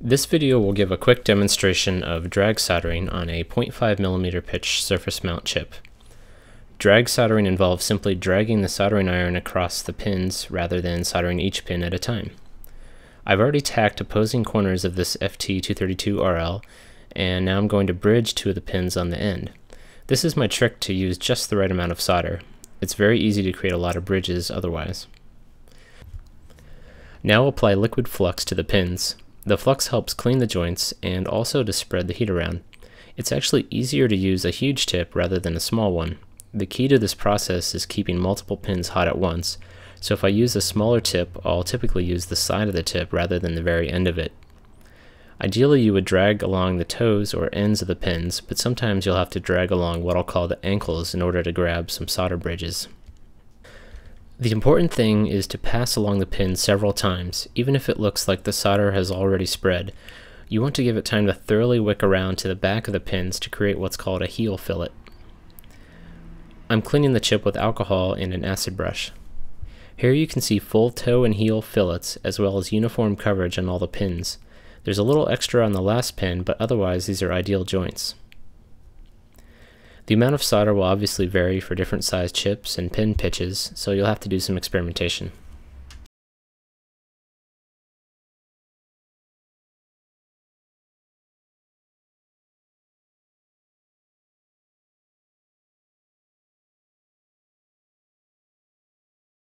This video will give a quick demonstration of drag soldering on a 0.5mm pitch surface mount chip. Drag soldering involves simply dragging the soldering iron across the pins rather than soldering each pin at a time. I've already tacked opposing corners of this FT232RL and now I'm going to bridge two of the pins on the end. This is my trick to use just the right amount of solder. It's very easy to create a lot of bridges otherwise. Now apply liquid flux to the pins. The flux helps clean the joints and also to spread the heat around. It's actually easier to use a huge tip rather than a small one. The key to this process is keeping multiple pins hot at once, so if I use a smaller tip, I'll typically use the side of the tip rather than the very end of it. Ideally you would drag along the toes or ends of the pins, but sometimes you'll have to drag along what I'll call the ankles in order to grab some solder bridges. The important thing is to pass along the pin several times, even if it looks like the solder has already spread. You want to give it time to thoroughly wick around to the back of the pins to create what's called a heel fillet. I'm cleaning the chip with alcohol and an acid brush. Here you can see full toe and heel fillets as well as uniform coverage on all the pins. There's a little extra on the last pin, but otherwise these are ideal joints. The amount of solder will obviously vary for different size chips and pin pitches, so you'll have to do some experimentation.